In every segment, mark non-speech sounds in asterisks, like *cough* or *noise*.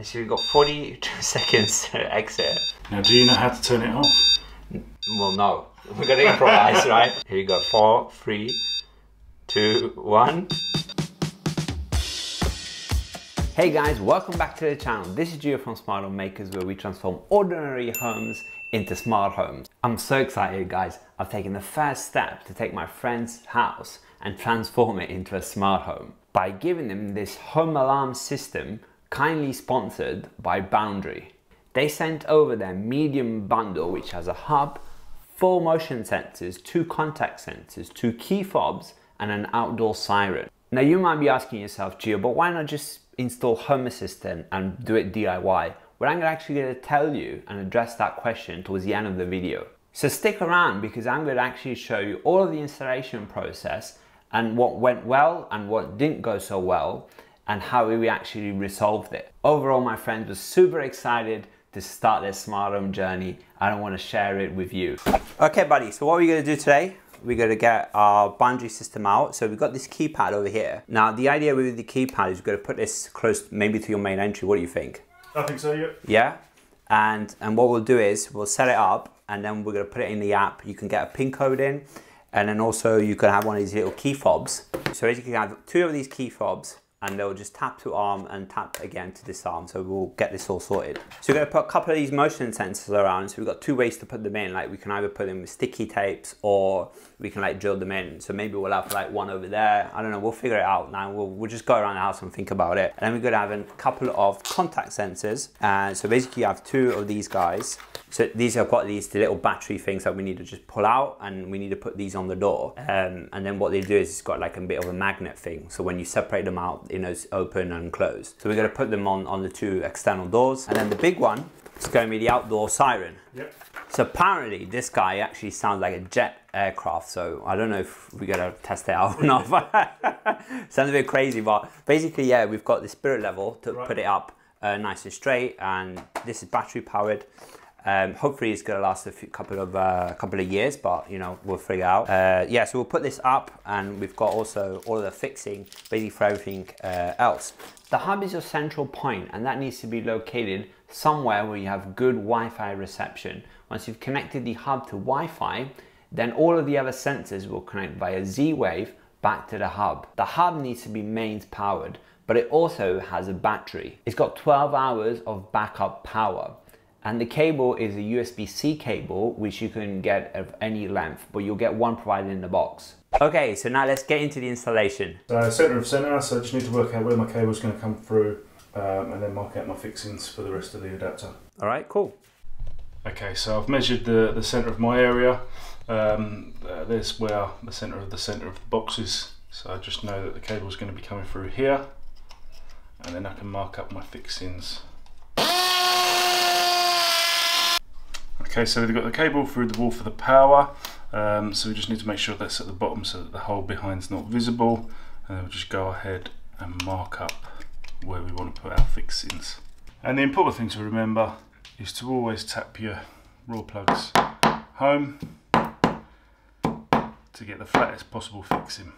So you've got 42 *laughs* seconds to exit. Now, do you know how to turn it off? Well, no. We're gonna improvise, right? *laughs* Here you go. Four, three, two, one. Hey guys, welcome back to the channel. This is Gio from Smart Home Makers where we transform ordinary homes into smart homes. I'm so excited guys. I've taken the first step to take my friend's house and transform it into a smart home by giving them this home alarm system kindly sponsored by Boundary. They sent over their medium bundle which has a hub, four motion sensors, two contact sensors, two key fobs and an outdoor siren. Now you might be asking yourself, Gio, but why not just install Home Assistant and do it DIY? Well, I'm actually to tell you and address that question towards the end of the video. So stick around because I'm to actually show you all of the installation process and what went well and what didn't go so well and how we actually resolved it. Overall, my friends were super excited to start their smart home journey. I don't want to share it with you. Okay, buddy, so what are we going to do today? We're going to get our boundary system out. So we've got this keypad over here. Now, the idea with the keypad is we're going to put this close maybe to your main entry. What do you think? I think so, yeah. Yeah? And, and what we'll do is we'll set it up and then we're going to put it in the app. You can get a pin code in and then also you can have one of these little key fobs. So as you can have two of these key fobs and they'll just tap to arm and tap again to disarm. So we'll get this all sorted. So we're gonna put a couple of these motion sensors around. So we've got two ways to put them in. Like we can either put them with sticky tapes or we can like drill them in. So maybe we'll have like one over there. I don't know, we'll figure it out now. We'll, we'll just go around the house and think about it. And then we're gonna have a couple of contact sensors. And so basically you have two of these guys. So these have got these little battery things that we need to just pull out and we need to put these on the door. Um, and then what they do is it's got like a bit of a magnet thing. So when you separate them out, you know, it's open and closed. So we're gonna put them on, on the two external doors. And then the big one is going to be the outdoor siren. Yep. So apparently this guy actually sounds like a jet aircraft. So I don't know if we're gonna test it out or not. *laughs* *laughs* sounds a bit crazy, but basically, yeah, we've got the spirit level to Right. put it up uh, nice and straight. And this is battery powered. Um, hopefully it's going to last a few, couple of uh, couple of years, but you know we'll figure out. Uh, yeah, so we'll put this up, and we've got also all of the fixing, basically for everything uh, else. The hub is your central point, and that needs to be located somewhere where you have good Wi-Fi reception. Once you've connected the hub to Wi-Fi, then all of the other sensors will connect via Z-Wave back to the hub. The hub needs to be mains powered, but it also has a battery. It's got 12 hours of backup power. And the cable is a USB-C cable, which you can get of any length, but you'll get one provided in the box. Okay, so now let's get into the installation. So centre of centre, so I just need to work out where my cable is going to come through um, and then mark out my fixings for the rest of the adapter. All right, cool. Okay, so I've measured the, the centre of my area. Um, uh, there's where the centre of the centre of the box is. So I just know that the cable is going to be coming through here. And then I can mark up my fixings. Okay, so we've got the cable through the wall for the power. Um, so we just need to make sure that's at the bottom so that the hole behind's not visible. And we'll just go ahead and mark up where we want to put our fixings. And the important thing to remember is to always tap your raw plugs home to get the flattest possible fixing.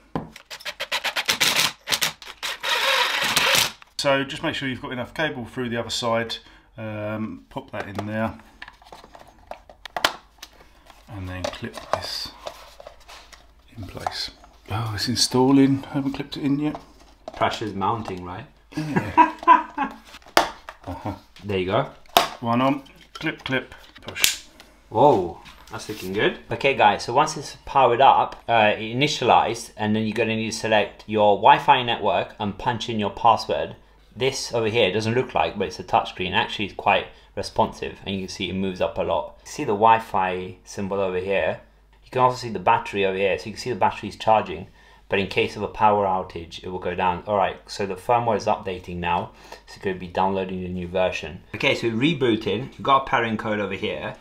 So just make sure you've got enough cable through the other side, um, pop that in there and then clip this in place. Oh, it's installing, I haven't clipped it in yet. Pressure's mounting, right? *laughs* Uh-huh. There you go. One on, clip, clip, push. Whoa, that's looking good. Okay guys, so once it's powered up, uh, initialized, and then you're gonna need to select your Wi-Fi network and punch in your password. This over here doesn't look like, but it's a touchscreen. Actually, it's quite responsive, and you can see it moves up a lot. See the Wi-Fi symbol over here. You can also see the battery over here, so you can see the battery is charging. But in case of a power outage, it will go down. All right, so the firmware is updating now. So it's going to be downloading the new version. Okay, so we rebooted. You've got a pairing code over here.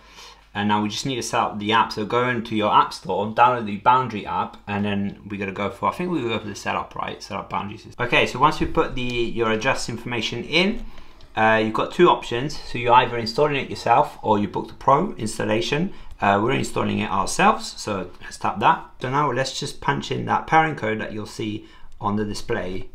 And now we just need to set up the app. So go into your app store, download the Boundary app, and then we're gonna go for, I think gonna go for the setup, right? Set up Boundary system. Okay, so once we put the your address information in, uh, you've got two options. So you're either installing it yourself or you book the pro installation. Uh, we're installing it ourselves, so let's tap that. So now let's just punch in that pairing code that you'll see on the display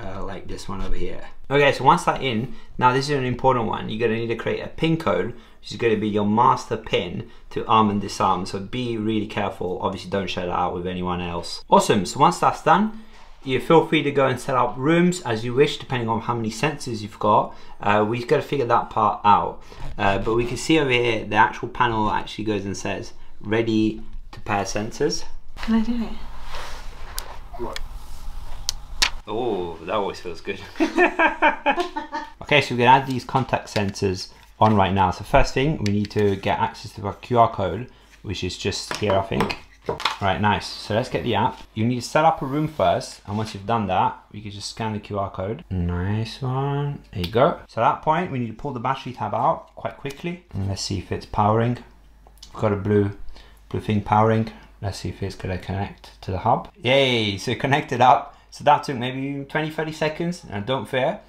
uh, like this one over here. Okay, so once that's in, now this is an important one. You're gonna need to create a pin code, which is gonna be your master pin to arm and disarm. So be really careful. Obviously don't share that out with anyone else. Awesome, so once that's done, you feel free to go and set up rooms as you wish, depending on how many sensors you've got. Uh, we've got to figure that part out. Uh, but we can see over here, the actual panel actually goes and says, ready to pair sensors. Can I do it? Right. Oh, that always feels good. *laughs* okay, so we're gonna add these contact sensors on right now. So first thing, we need to get access to our QR code, which is just here, I think. Right, nice. So let's get the app. You need to set up a room first, and once you've done that, we can just scan the QR code. Nice one. There you go. So at that point, we need to pull the battery tab out quite quickly. And let's see if it's powering. We've got a blue, blue thing powering. Let's see if it's gonna connect to the hub. Yay, so it connected up. So that took maybe 20, 30 seconds, and don't fear.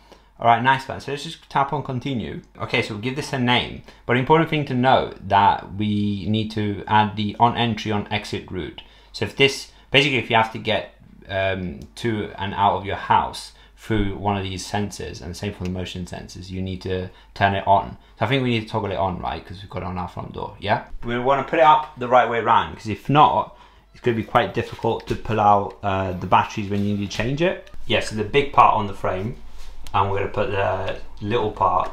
All right, nice one. So let's just tap on continue. Okay, so we'll give this a name. But important thing to note that we need to add the on entry on exit route. So if this, basically if you have to get um, to and out of your house through one of these sensors, and same for the motion sensors, you need to turn it on. So I think we need to toggle it on, right? Because we've got it on our front door, yeah? We want to put it up the right way around, because if not, it's going to be quite difficult to pull out uh, the batteries when you need to change it. Yeah, so the big part on the frame and we're going to put the little part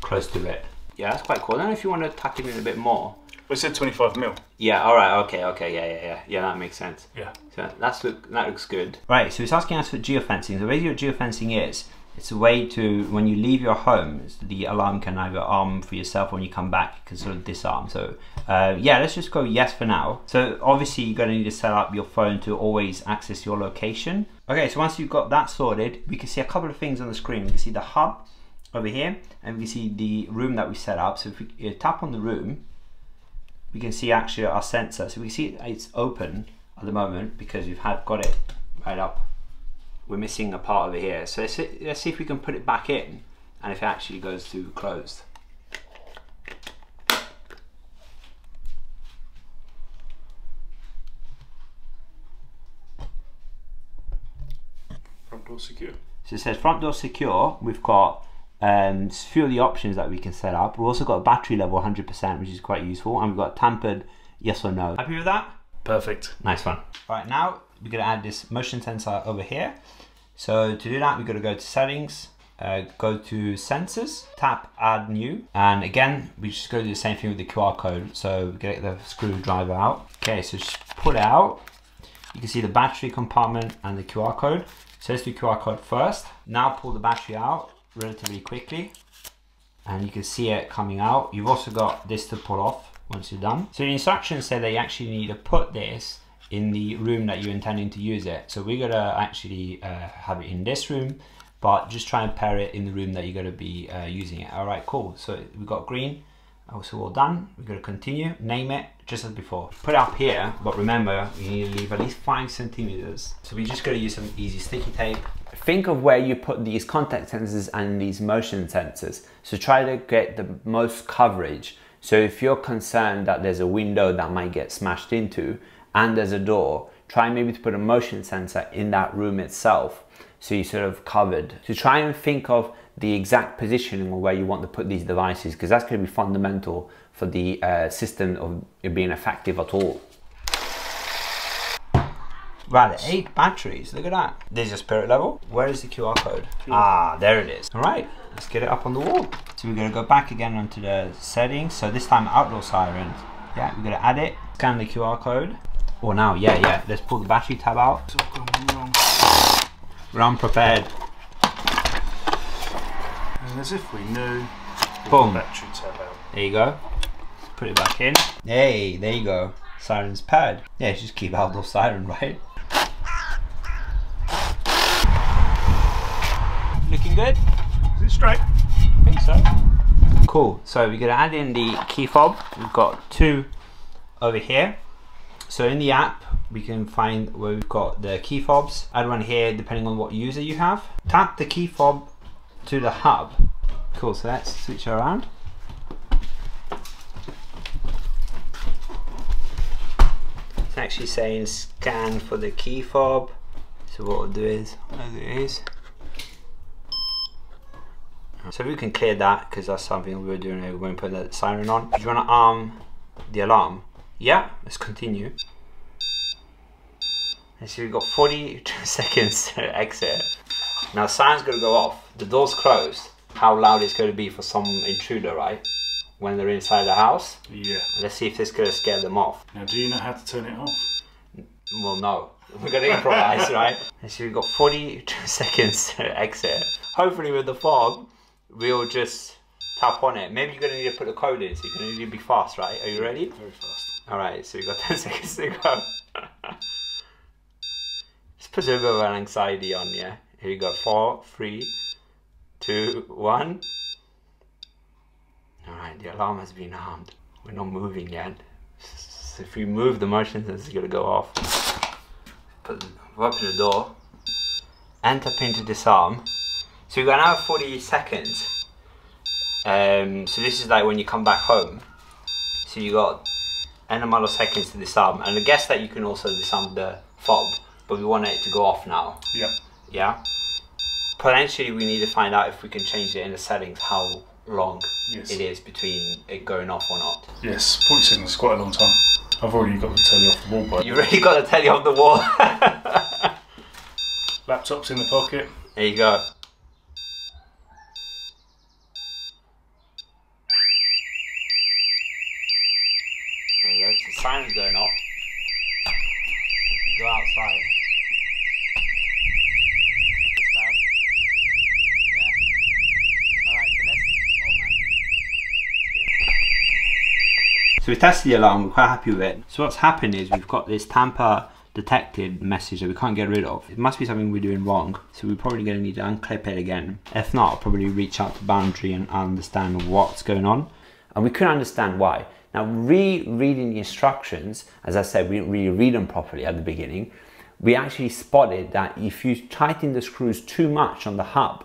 close to it. Yeah, that's quite cool. I don't know if you want to tuck it in a bit more. We said 25 mil. Yeah, all right, okay, okay, yeah, yeah, yeah. Yeah, that makes sense. Yeah. So that's look, that looks good. Right, so it's asking us for geofencing. So basically what geofencing is, it's a way to, when you leave your home, the alarm can either arm for yourself when you come back, it can sort of disarm. So uh, yeah, let's just go yes for now. So obviously you're gonna need to set up your phone to always access your location. Okay, so once you've got that sorted, we can see a couple of things on the screen. We can see the hub over here, and we can see the room that we set up. So if we tap on the room, we can see actually our sensor. So we see it's open at the moment because we've had got it right up. We're missing a part over here. So let's see, let's see if we can put it back in and if it actually goes to closed. Front door secure. So it says front door secure. We've got um, a few of the options that we can set up. We've also got battery level 100%, which is quite useful. And we've got tampered yes or no. Happy with that? Perfect. Nice one. All right, now we're gonna add this motion sensor over here. So to do that, we're gonna go to settings, uh, go to sensors, tap add new. And again, we just go do the same thing with the QR code. So get the screwdriver out. Okay, so just pull it out. You can see the battery compartment and the QR code. So let's do QR code first. Now pull the battery out relatively quickly and you can see it coming out. You've also got this to pull off once you're done. So the instructions say that you actually need to put this in the room that you're intending to use it. So we're gonna actually uh, have it in this room, but just try and pair it in the room that you're gonna be uh, using it. All right, cool. So we've got green, so all done. We're gonna continue, name it, just as before. Put it up here, but remember, you need to leave at least five centimeters. So we're just gonna use some easy sticky tape. Think of where you put these contact sensors and these motion sensors. So try to get the most coverage. So if you're concerned that there's a window that might get smashed into and there's a door, try maybe to put a motion sensor in that room itself so you're sort of covered. So try and think of the exact positioning of where you want to put these devices because that's going to be fundamental for the uh, system of it being effective at all. Right, eight batteries, look at that. There's your spirit level. Where is the QR code? Ah, there it is. All right, let's get it up on the wall. So we're gonna go back again onto the settings. So this time outdoor sirens. Yeah, we're gonna add it, scan the QR code. Or oh, now, yeah, yeah. Let's pull the battery tab out. It's all gone wrong. We're unprepared. And as if we knew. Boom. Battery tab out. There you go. Put it back in. Hey, there you go. Siren's pad. Yeah, just keep outdoor siren, *laughs* right? Looking good? Is it straight? I think so. Cool. So we're gonna add in the key fob. We've got two over here. So in the app, we can find where we've got the key fobs. Add one here depending on what user you have. Tap the key fob to the hub. Cool. So let's switch around. It's actually saying scan for the key fob. So what we'll do is, as it is, So we can clear that because that's something we were doing here when we put the siren on. Do you want to arm um, the alarm? Yeah, let's continue. And so we've got 40 *laughs* seconds to exit. Now siren's gonna go off. The door's closed. How loud it's gonna be for some intruder, right? When they're inside the house. Yeah. Let's see if this gonna scare them off. Now, do you know how to turn it off? Well, no. *laughs* We're gonna improvise, *laughs* right? And so we've got 40 seconds to exit. Hopefully with the fob, we'll just tap on it. Maybe you're gonna need to put the code in, so you're gonna need to be fast, right? Are you ready? Very fast. Alright, so we've got *laughs* 10 seconds to go. Just put a bit of an anxiety on, yeah? Here we go. Four, three, two, one. Alright, the alarm has been armed. We're not moving yet. So if we move, the motion is gonna go off. Open the door. Enter pin to disarm. So we've got another 40 seconds. Um, so this is like when you come back home. So you got amount of seconds to disarm. And I guess that you can also disarm the fob, but we want it to go off now. Yeah. Yeah. Potentially, we need to find out if we can change it in the settings how long Yes. it is between it going off or not. Yes, 40 seconds is quite a long time. I've already got the telly off the wall, but *laughs* You really got the telly off the wall. *laughs* laptop's in the pocket. there you go. There you go. The siren's going off. Go outside. Yeah. Alright, so let's. Oh man. So we tested the alarm, we're quite happy with it. So what's happened is we've got this tamper detected message that we can't get rid of. It must be something we're doing wrong. So we're probably going to need to unclip it again. If not, I'll probably reach out to Boundary and understand what's going on. And we couldn't understand why. Now, re-reading the instructions, as I said, we didn't really read them properly at the beginning. We actually spotted that if you tighten the screws too much on the hub,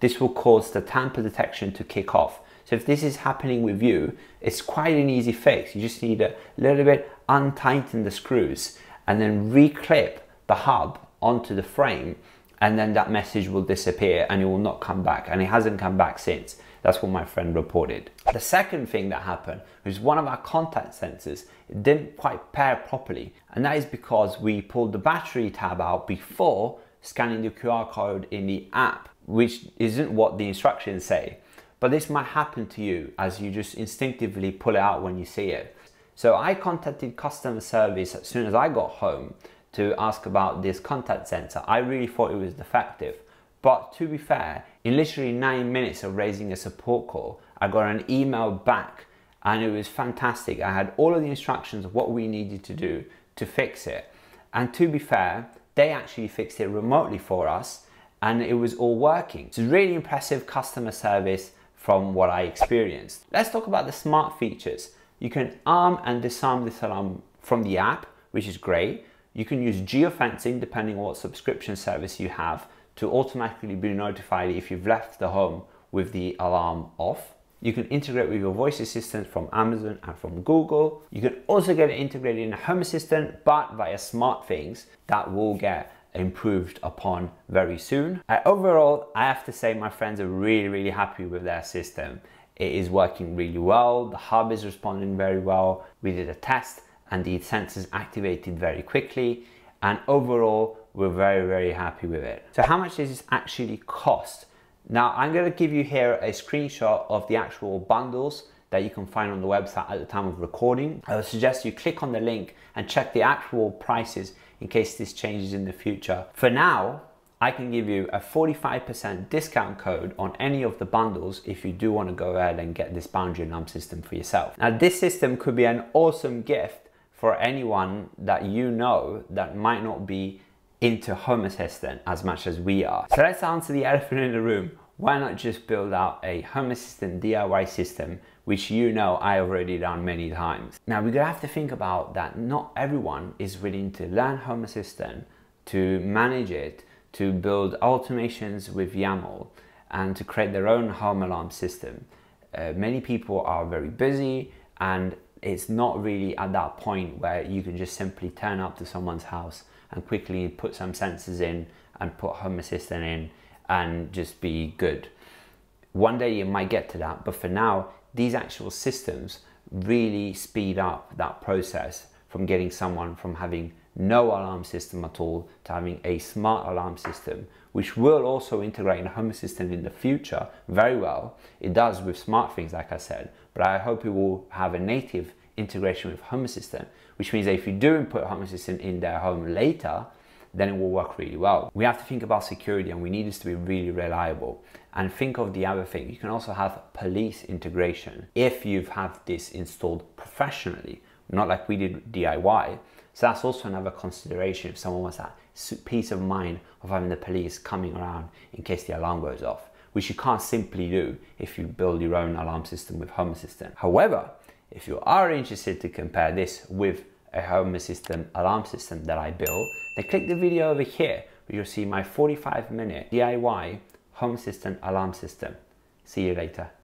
this will cause the tamper detection to kick off. So if this is happening with you, it's quite an easy fix. You just need a little bit untighten the screws and then reclip the hub onto the frame and then that message will disappear and it will not come back and it hasn't come back since. That's what my friend reported. The second thing that happened was one of our contact sensors didn't quite pair properly and that is because we pulled the battery tab out before scanning the QR code in the app which isn't what the instructions say. But this might happen to you as you just instinctively pull it out when you see it. So I contacted customer service as soon as I got home to ask about this contact sensor. I really thought it was defective. But to be fair, in literally nine minutes of raising a support call, I got an email back and it was fantastic. I had all of the instructions of what we needed to do to fix it. And to be fair, they actually fixed it remotely for us and it was all working. It's really impressive customer service from what I experienced. Let's talk about the smart features. You can arm and disarm this alarm from the app, which is great. You can use geofencing depending on what subscription service you have to automatically be notified if you've left the home with the alarm off. You can integrate with your voice assistant from Amazon and from Google. You can also get it integrated in a home assistant, but via SmartThings that will get improved upon very soon. Overall, I have to say my friends are really, really happy with their system. It is working really well. The hub is responding very well. We did a test and the sensors activated very quickly. And overall, we're very, very happy with it. So how much does this actually cost? Now, I'm gonna give you here a screenshot of the actual bundles that you can find on the website at the time of recording. I would suggest you click on the link and check the actual prices in case this changes in the future. For now, I can give you a 45% discount code on any of the bundles if you do want to go ahead and get this boundary alarm system for yourself. Now, this system could be an awesome gift for anyone that you know that might not be into Home Assistant as much as we are. So let's answer the elephant in the room. Why not just build out a Home Assistant DIY system, which you know I already done many times. Now we're gonna have to think about that not everyone is willing to learn Home Assistant, to manage it, to build automations with YAML, and to create their own home alarm system. Uh, many people are very busy and it's not really at that point where you can just simply turn up to someone's house and quickly put some sensors in and put Home Assistant in and just be good. One day you might get to that, but for now, these actual systems really speed up that process from getting someone from having no alarm system at all to having a smart alarm system, which will also integrate in Home Assistant in the future very well. It does with SmartThings, like I said, but I hope it will have a native integration with Home Assistant, which means that if you do input Home Assistant in their home later, then it will work really well. We have to think about security and we need this to be really reliable. And think of the other thing, you can also have police integration if you've had this installed professionally, not like we did DIY. So that's also another consideration if someone wants that peace of mind of having the police coming around in case the alarm goes off, which you can't simply do if you build your own alarm system with Home Assistant. However, if you are interested to compare this with a Home Assistant alarm system that I built, then click the video over here where you'll see my 45 minute DIY Home Assistant alarm system. See you later.